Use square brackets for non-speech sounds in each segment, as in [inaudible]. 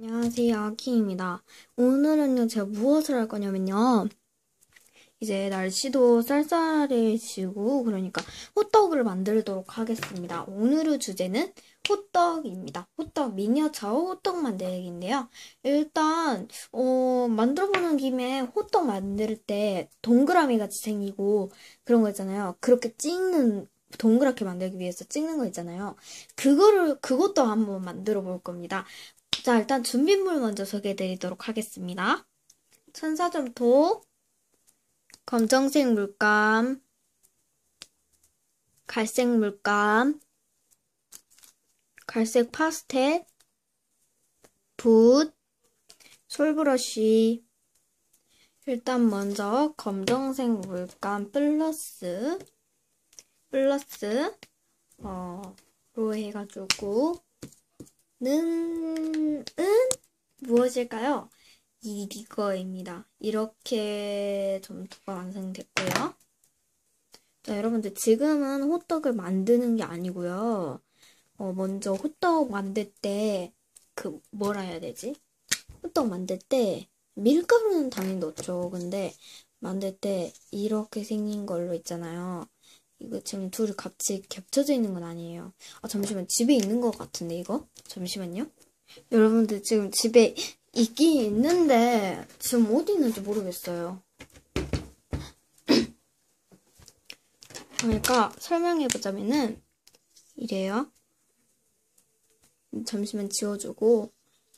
안녕하세요, 아키입니다. 오늘은요, 제가 무엇을 할 거냐면요. 이제 날씨도 쌀쌀해지고, 그러니까 호떡을 만들도록 하겠습니다. 오늘의 주제는 호떡입니다. 호떡, 미니어처 호떡 만들기인데요. 일단, 어, 만들어보는 김에 호떡 만들 때 동그라미 같이 생기고, 그런 거 있잖아요. 그렇게 찍는, 동그랗게 만들기 위해서 찍는 거 있잖아요. 그거를, 그것도 한번 만들어 볼 겁니다. 자, 일단 준비물 먼저 소개해 드리도록 하겠습니다. 천사점토, 검정색 물감, 갈색 물감, 갈색 파스텔, 붓, 솔브러쉬. 일단 먼저 검정색 물감 플러스, 플러스, 어, 로 해가지고, 는, 은 무엇일까요? 이거입니다. 이렇게 점토가 완성됐고요. 자, 여러분들 지금은 호떡을 만드는 게 아니고요. 어, 먼저 호떡 만들 때, 그, 뭐라 해야 되지? 호떡 만들 때, 밀가루는 당연히 넣죠. 근데, 만들 때, 이렇게 생긴 걸로 있잖아요. 이거 지금 둘이 같이 겹쳐져 있는 건 아니에요. 아, 잠시만. 집에 있는 것 같은데, 이거? 잠시만요. 여러분들 지금 집에 있긴 있는데, 지금 어디 있는지 모르겠어요. 그러니까 설명해보자면은, 이래요. 잠시만 지워주고,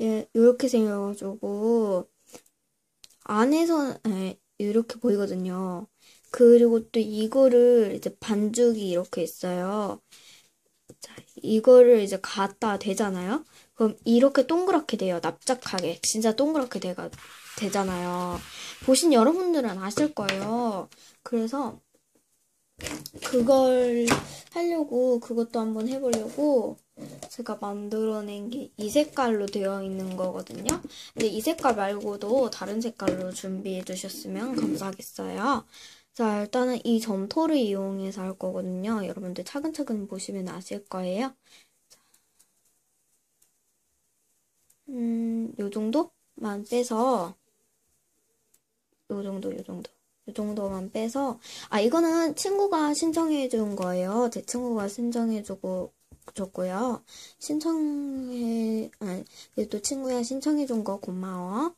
예, 요렇게 생겨가지고, 안에서, 에, 이렇게 보이거든요. 그리고 또 이거를 이제 반죽이 이렇게 있어요. 자, 이거를 이제 갖다 대잖아요. 그럼 이렇게 동그랗게 돼요. 납작하게. 진짜 동그랗게 돼가, 되잖아요. 보신 여러분들은 아실 거예요. 그래서 그걸 하려고 그것도 한번 해보려고 제가 만들어낸 게 이 색깔로 되어 있는 거거든요. 근데 이 색깔 말고도 다른 색깔로 준비해 주셨으면 감사하겠어요. 자, 일단은 이 점토를 이용해서 할 거거든요. 여러분들 차근차근 보시면 아실 거예요. 음, 요 정도만 빼서, 요 정도, 요 정도. 요 정도만 빼서, 아, 이거는 친구가 신청해 준 거예요. 제 친구가 신청해 주고, 줬고요. 신청해, 아니, 또 친구야 신청해 준 거 고마워.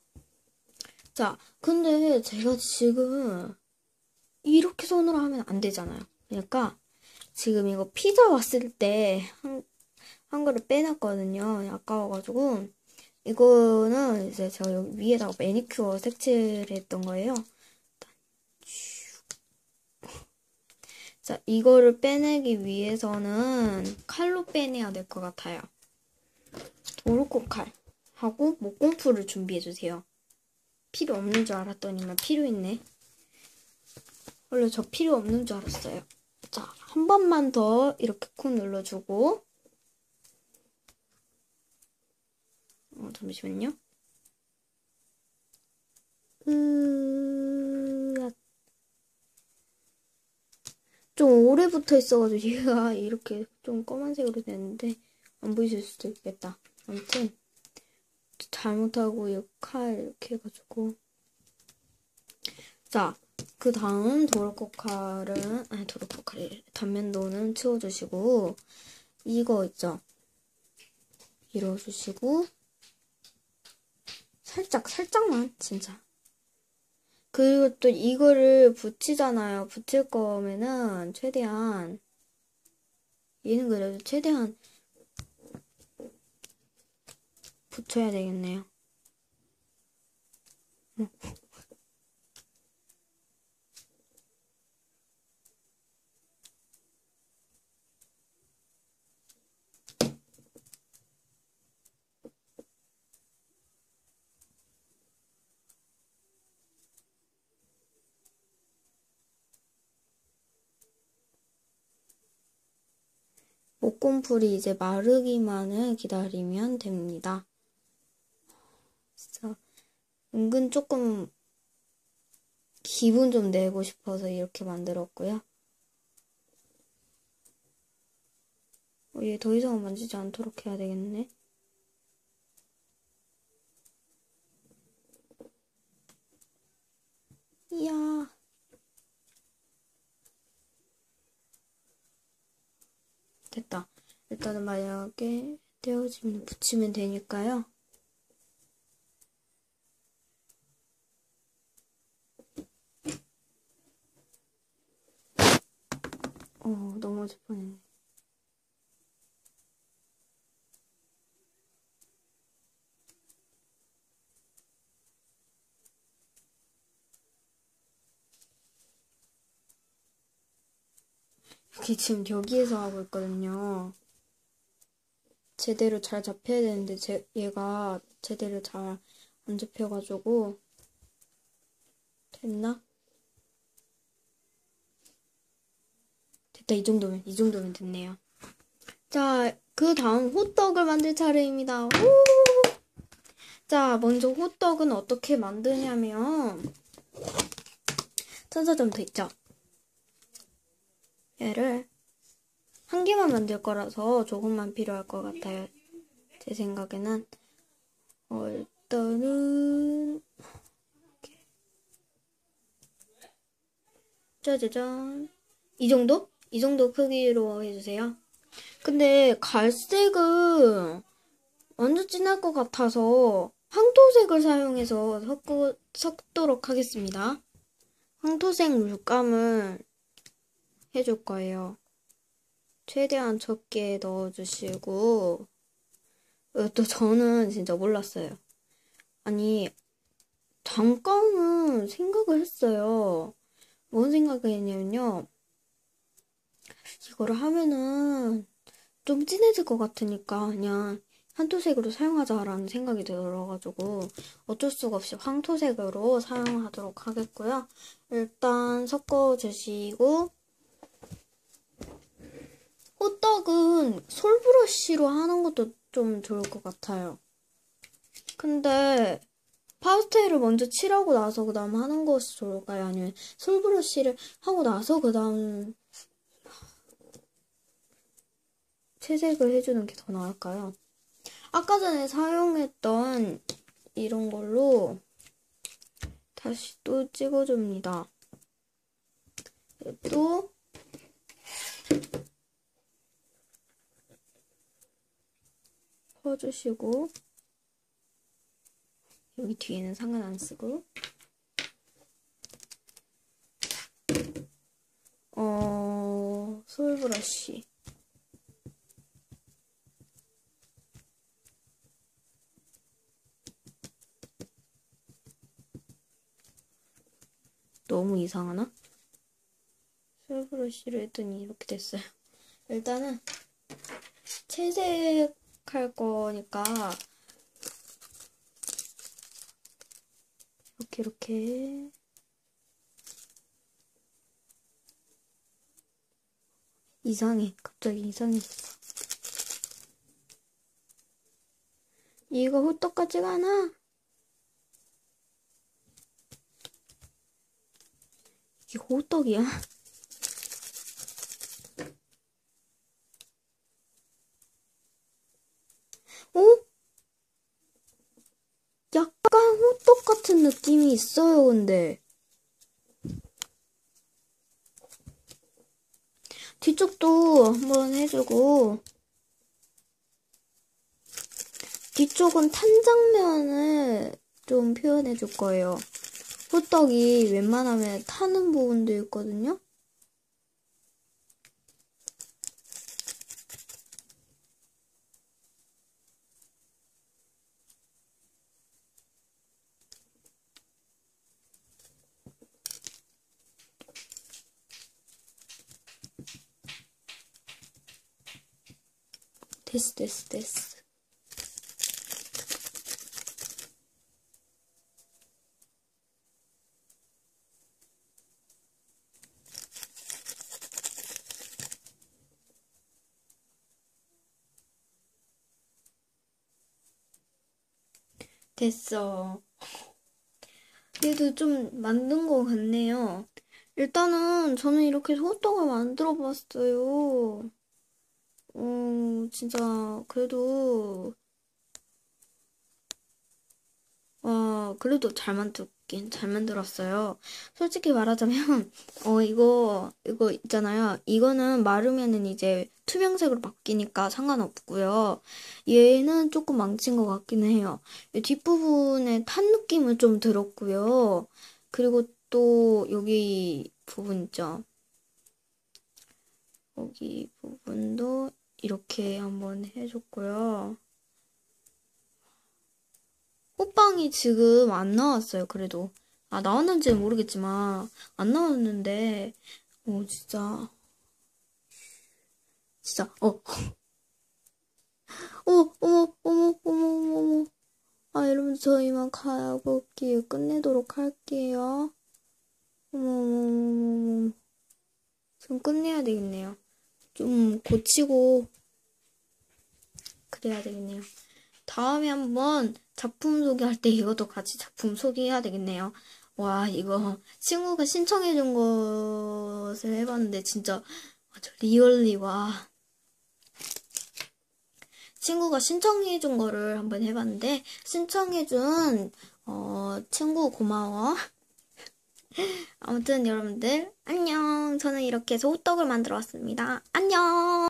자, 근데 제가 지금, 이렇게 손으로 하면 안 되잖아요. 그러니까 지금 이거 피자 왔을 때 한, 한 그릇 빼놨거든요. 아까워가지고 이거는 이제 제가 여기 위에다가 매니큐어 색칠을 했던 거예요. 자, 이거를 빼내기 위해서는 칼로 빼내야 될 것 같아요. 도르코 칼 하고 목공풀을 준비해주세요. 필요 없는 줄 알았더니만 필요 있네. 원래 저 필요 없는 줄 알았어요. 자, 한 번만 더 이렇게 쿵 눌러주고 어, 잠시만요. 으... 좀 오래 붙어 있어가지고 얘가 이렇게 좀 검은색으로 됐는데 안 보이실 수도 있겠다. 아무튼 잘못하고 이칼 이렇게 해가지고 자, 그 다음 도로코카를 아니 도로코카를 단면도는 치워주시고 이거 있죠? 밀어주시고 살짝 살짝만 진짜 그리고 또 이거를 붙이잖아요. 붙일 거면은 최대한 얘는 그래도 최대한 붙여야 되겠네요. 목곰풀이 이제 마르기만을 기다리면 됩니다. 진짜 은근 조금 기분 좀 내고 싶어서 이렇게 만들었고요. 어, 얘더 이상은 만지지 않도록 해야 되겠네. 이야. 됐다. 일단은 만약에 떼어지면 붙이면 되니까요. 어, 넘어질 뻔했네. 여기 지금 여기에서 하고 있거든요. 제대로 잘 잡혀야 되는데 제, 얘가 제대로 잘 안 잡혀가지고 됐나? 됐다 이 정도면 이 정도면 됐네요. 자, 그 다음 호떡을 만들 차례입니다. 우! 자, 먼저 호떡은 어떻게 만드냐면 천사점도 있죠. 얘를 한 개만 만들 거라서 조금만 필요할 것 같아요. 제 생각에는 어, 일단은. 짜자잔 이 정도? 이 정도 크기로 해주세요. 근데 갈색은 완전 진할 것 같아서 황토색을 사용해서 섞도록 하겠습니다. 황토색 물감을 해줄 거예요. 최대한 적게 넣어주시고 어, 또 저는 진짜 몰랐어요. 아니 잠깐은 생각을 했어요. 뭔 생각을 했냐면요. 이거를 하면은 좀 진해질 것 같으니까 그냥 한토색으로 사용하자라는 생각이 들어가지고 어쩔 수가 없이 황토색으로 사용하도록 하겠고요. 일단 섞어주시고 호떡은 솔브러쉬로 하는 것도 좀 좋을 것 같아요. 근데 파스텔을 먼저 칠하고 나서 그 다음 하는 것이 좋을까요? 아니면 솔브러쉬를 하고 나서 그 다음 채색을 해주는 게 더 나을까요? 아까 전에 사용했던 이런 걸로 다시 또 찍어줍니다. 또 퍼주시고 여기 뒤에는 상관 안 쓰고 어 솔 브러쉬 너무 이상하나? 솔 브러쉬를 했더니 이렇게 됐어요. 일단은 채색 할 거니까 이렇게 이렇게 이상해. 갑자기 이상해졌어. 이거 호떡 같지가 않아? 이게 호떡이야? 어? 약간 호떡 같은 느낌이 있어요, 근데. 뒤쪽도 한번 해주고, 뒤쪽은 탄 장면을 좀 표현해 줄 거예요. 호떡이 웬만하면 타는 부분도 있거든요. 됐어, 됐어, 됐어. 됐어. 그래도 좀 만든 것 같네요. 일단은 저는 이렇게 호떡을 만들어 봤어요. 어, 진짜, 그래도, 와, 그래도 잘 만들, 만들었긴 잘 만들었어요. 솔직히 말하자면 [laughs] 어 이거 이거 있잖아요. 이거는 마르면은 이제 투명색으로 바뀌니까 상관없고요. 얘는 조금 망친 것 같긴 해요. 이 뒷부분에 탄 느낌은 좀 들었고요. 그리고 또 여기 부분 있죠. 여기 부분도 이렇게 한번 해줬고요. 호빵이 지금 안 나왔어요, 그래도. 아, 나왔는지는 모르겠지만, 안 나왔는데, 어, 진짜. 진짜, 어. [laughs] 어, 어머, 어머, 어머, 어머, 어머. 아, 여러분, 저 이만 가볼게요. 끝내도록 할게요. 어머, 어머, 어머, 어머. 좀 끝내야 되겠네요. 좀 고치고, 그래야 되겠네요. 다음에 한번 작품 소개할 때 이것도 같이 작품 소개해야 되겠네요. 와, 이거 친구가 신청해준 것을 해봤는데 진짜 아주 리얼리 와. 친구가 신청해준 거를 한번 해봤는데 신청해준 어, 친구 고마워. 아무튼 여러분들 안녕. 저는 이렇게 해서 호떡을 만들어 왔습니다. 안녕.